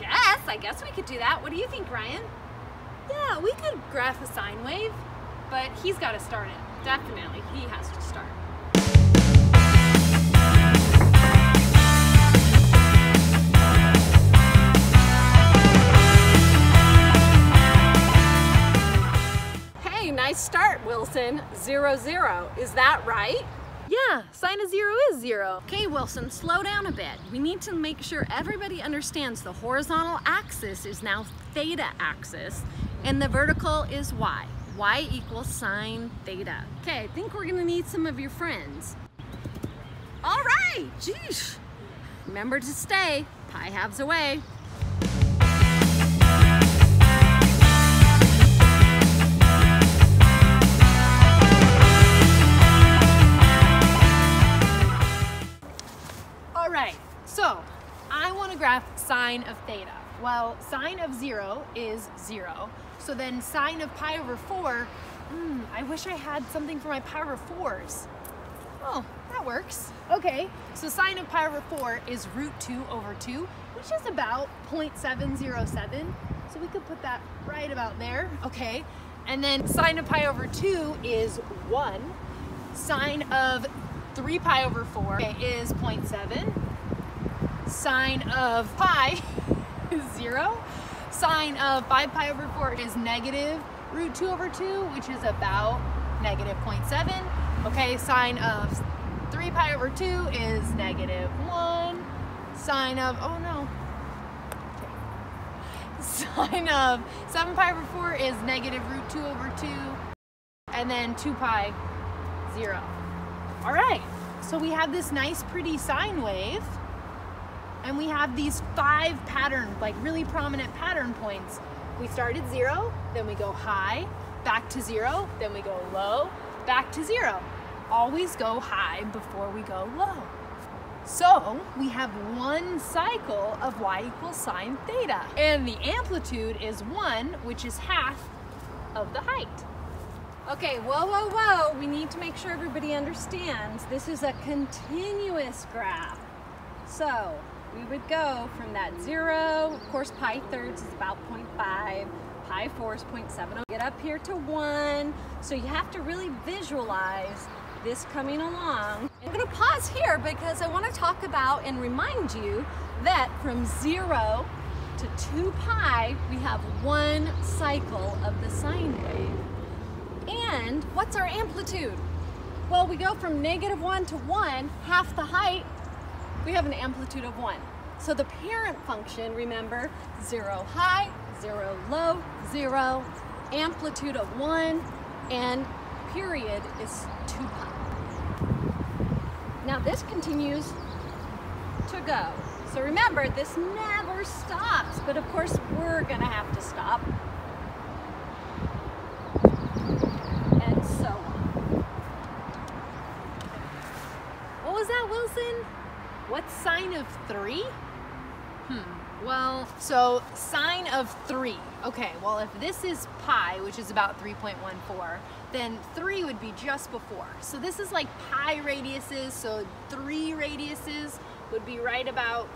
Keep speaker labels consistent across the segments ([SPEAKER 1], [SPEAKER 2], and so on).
[SPEAKER 1] guess, I guess we could do that. What do you think, Ryan?
[SPEAKER 2] Yeah, we could graph a sine wave, but he's got to start it. Definitely, he has to start.
[SPEAKER 1] Hey, nice start, Wilson. Zero, zero. Is that right?
[SPEAKER 2] Yeah, sine of zero is zero.
[SPEAKER 1] Okay, Wilson, slow down a bit. We need to make sure everybody understands the horizontal axis is now theta axis and the vertical is y. y equals sine theta. Okay, I think we're gonna need some of your friends. All right, geez. Remember to stay, pi halves away.
[SPEAKER 2] I want to graph sine of theta. Well, sine of zero is zero. So then sine of pi over four, hmm, I wish I had something for my pi over fours. Oh, that works. Okay, so sine of pi over four is root two over two, which is about 0.707. So we could put that right about there, okay? And then sine of pi over two is one. Sine of 3 pi over 4 okay, is 0.7. Sine of pi is 0. Sine of 5 pi over 4 is negative root 2 over 2, which is about negative 0.7. Okay, sine of 3 pi over 2 is negative 1. Sine of, oh no. Sine of 7 pi over 4 is negative root 2 over 2. And then 2 pi, 0. All right, so we have this nice pretty sine wave and we have these five pattern, like really prominent pattern points. We start at zero, then we go high, back to zero, then we go low, back to zero. Always go high before we go low. So we have one cycle of y equals sine theta. And the amplitude is one, which is half of the height.
[SPEAKER 1] Okay, whoa, whoa, whoa. We need to make sure everybody understands this is a continuous graph. So we would go from that zero, of course pi thirds is about 0.5, pi four is 0.7. Get up here to one. So you have to really visualize this coming along. I'm gonna pause here because I wanna talk about and remind you that from zero to two pi, we have one cycle of the sine wave. And what's our amplitude? Well, we go from negative one to one, half the height, we have an amplitude of one. So the parent function, remember, zero high, zero low, zero, amplitude of one, and period is two pi. Now this continues to go. So remember, this never stops, but of course we're gonna have to stop and so on.
[SPEAKER 2] What was that, Wilson? What's sine of three? Hmm, well, so sine of three. Okay, well if this is pi, which is about 3.14, then three would be just before. So this is like pi radiuses, so three radiuses would be right about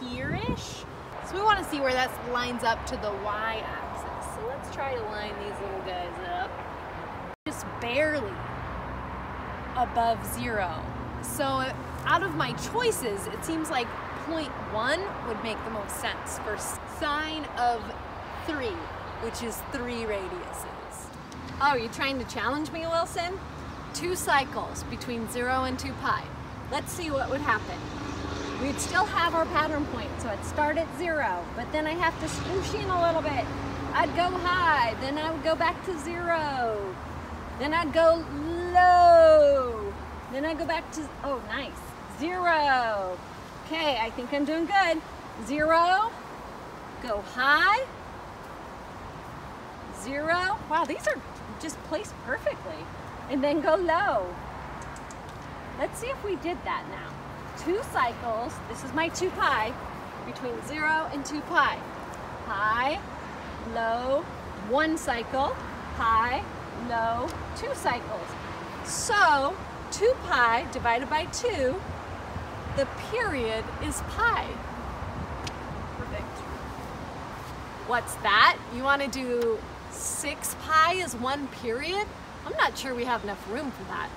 [SPEAKER 2] here-ish. So we wanna see where that lines up to the y-axis. So let's try to line these little guys up. Just barely above zero. So out of my choices, it seems like 0.1 would make the most sense for sine of 3, which is 3 radiuses.
[SPEAKER 1] Oh, you're trying to challenge me, Wilson? Two cycles between 0 and 2 pi. Let's see what would happen. We'd still have our pattern point, so I'd start at 0, but then I have to swoosh in a little bit. I'd go high, then I would go back to 0. Then I'd go low. Then I'd go back to, oh, nice, 0. Okay, I think I'm doing good. 0, go high, 0. Wow, these are just placed perfectly. And then go low. Let's see if we did that now. Two cycles, this is my 2 pi, between 0 and 2 pi. High, low, one cycle, high, low, two cycles. So 2 pi divided by 2, the period is pi.
[SPEAKER 2] Perfect.
[SPEAKER 1] What's that? You want to do 6 pi as one period? I'm not sure we have enough room for that.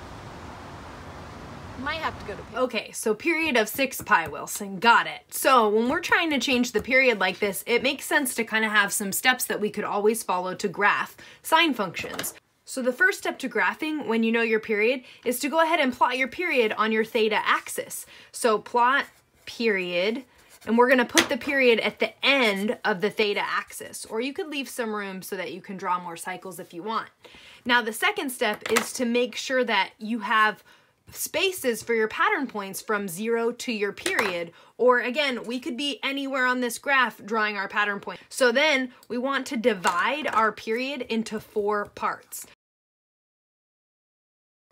[SPEAKER 1] Might have to go to period.
[SPEAKER 2] Okay, so period of 6 pi, Wilson. Got it. So when we're trying to change the period like this, it makes sense to kind of have some steps that we could always follow to graph sine functions. So the first step to graphing when you know your period is to go ahead and plot your period on your theta axis. So plot period, and we're gonna put the period at the end of the theta axis, or you could leave some room so that you can draw more cycles if you want. Now the second step is to make sure that you have spaces for your pattern points from zero to your period. Or again, we could be anywhere on this graph drawing our pattern point. So then we want to divide our period into four parts.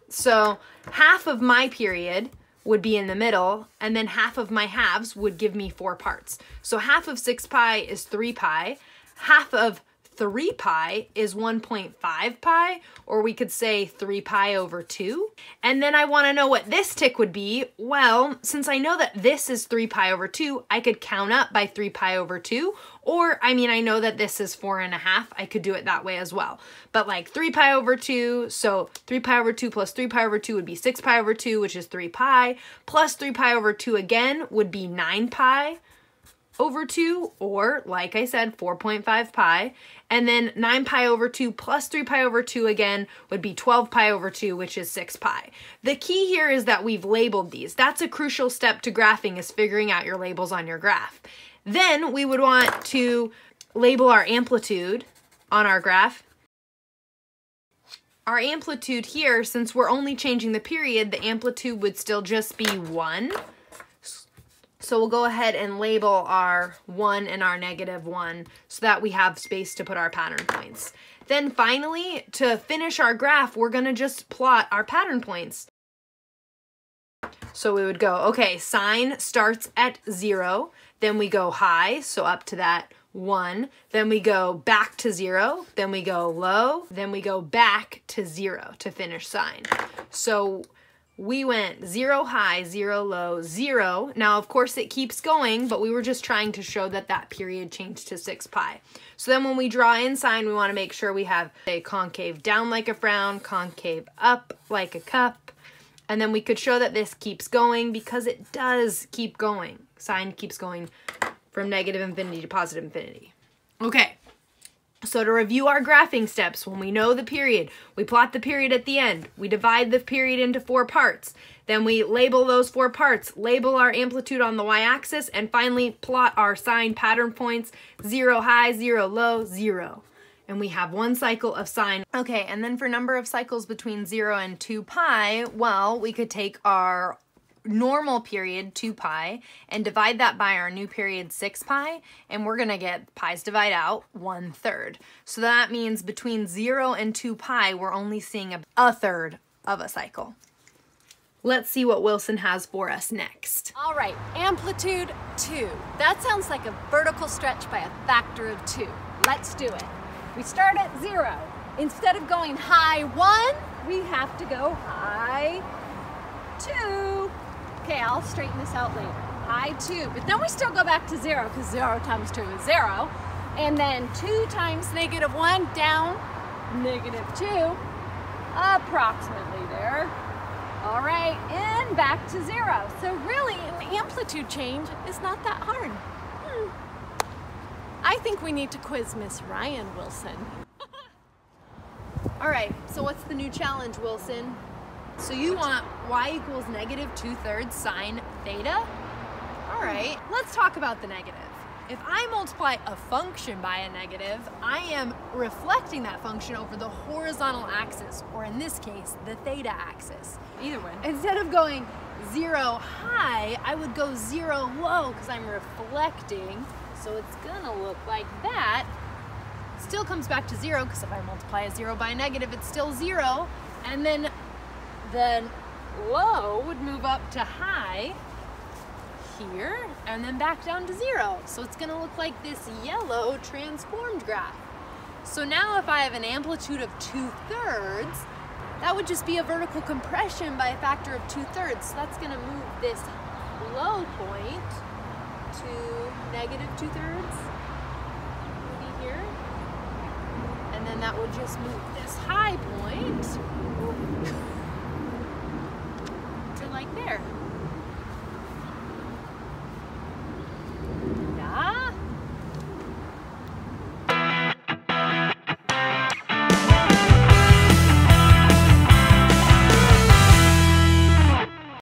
[SPEAKER 2] So half of my period would be in the middle, and then half of my halves would give me four parts. So half of 6 pi is 3 pi, half of 3 pi is 1.5 pi, or we could say 3 pi over 2. And then I want to know what this tick would be. Well, since I know that this is 3 pi over 2, I could count up by 3 pi over 2, or, I mean, I know that this is 4 and a half. I could do it that way as well. But like 3 pi over 2, so 3 pi over 2 plus 3 pi over 2 would be 6 pi over 2, which is 3 pi, plus 3 pi over 2 again would be 9 pi over 2, or like I said, 4.5 pi. And then 9 pi over 2 plus 3 pi over 2 again would be 12 pi over 2, which is 6 pi. The key here is that we've labeled these. That's a crucial step to graphing is figuring out your labels on your graph. Then we would want to label our amplitude on our graph. Our amplitude here, since we're only changing the period, the amplitude would still just be 1. So we'll go ahead and label our 1 and our negative 1 so that we have space to put our pattern points. Then finally, to finish our graph, we're going to just plot our pattern points. So we would go, okay, sine starts at 0, then we go high, so up to that 1, then we go back to 0, then we go low, then we go back to 0 to finish sine. So we went zero high, zero low, zero. Now, of course, it keeps going, but we were just trying to show that that period changed to 6 pi. So then when we draw in sine, we want to make sure we have a concave down like a frown, concave up like a cup, and then we could show that this keeps going because it does keep going. Sine keeps going from negative infinity to positive infinity. Okay, so to review our graphing steps, when we know the period, we plot the period at the end. We divide the period into four parts. Then we label those four parts, label our amplitude on the y-axis, and finally plot our sine pattern points, zero high, zero low, zero. And we have one cycle of sine. Okay, and then for number of cycles between zero and two pi, well, we could take our normal period 2 pi and divide that by our new period 6 pi and we're going to get pi's divide out 1 third. So that means between 0 and 2 pi we're only seeing a, a third of a cycle. Let's see what Wilson has for us next.
[SPEAKER 1] All right, amplitude 2. That sounds like a vertical stretch by a factor of 2. Let's do it. We start at 0. Instead of going high 1, we have to go high 2. Okay, I'll straighten this out later. I 2, but then we still go back to 0 because 0 times 2 is 0. And then 2 times negative 1 down, negative 2, approximately there. All right, and back to 0. So really, an amplitude change is not that hard. Hmm. I think we need to quiz Miss Ryan Wilson.
[SPEAKER 2] All right, so what's the new challenge, Wilson? So you want y equals negative 2 thirds sine theta? All right, let's talk about the negative. If I multiply a function by a negative, I am reflecting that function over the horizontal axis, or in this case, the theta axis.
[SPEAKER 1] Either way.
[SPEAKER 2] Instead of going zero high, I would go zero low because I'm reflecting. So it's gonna look like that. Still comes back to zero because if I multiply a zero by a negative, it's still zero. And then then low would move up to high here and then back down to zero. So it's gonna look like this yellow transformed graph. So now if I have an amplitude of two thirds, that would just be a vertical compression by a factor of two thirds. So that's gonna move this low point to negative two thirds, maybe here. And then that would just move this high point like there.